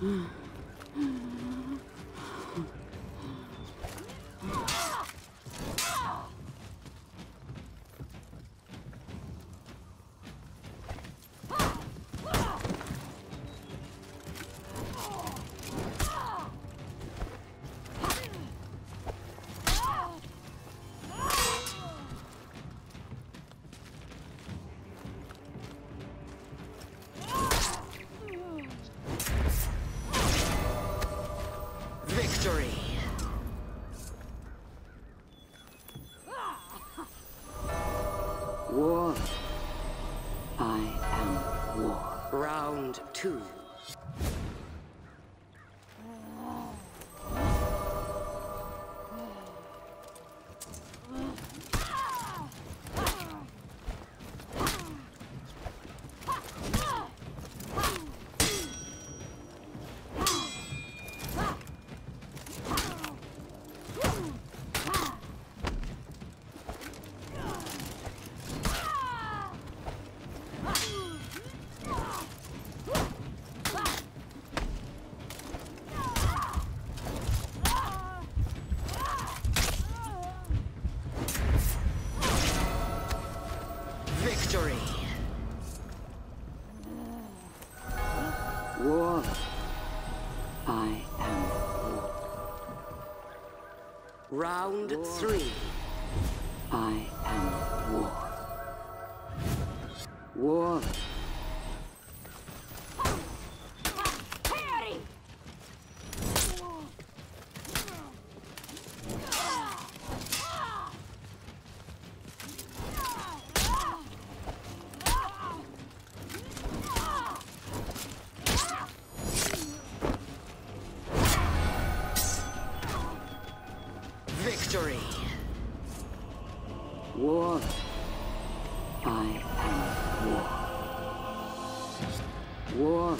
嗯。Victory! War. I am war. Round two. Victory! War. I am war. Round three. War. I am war. War.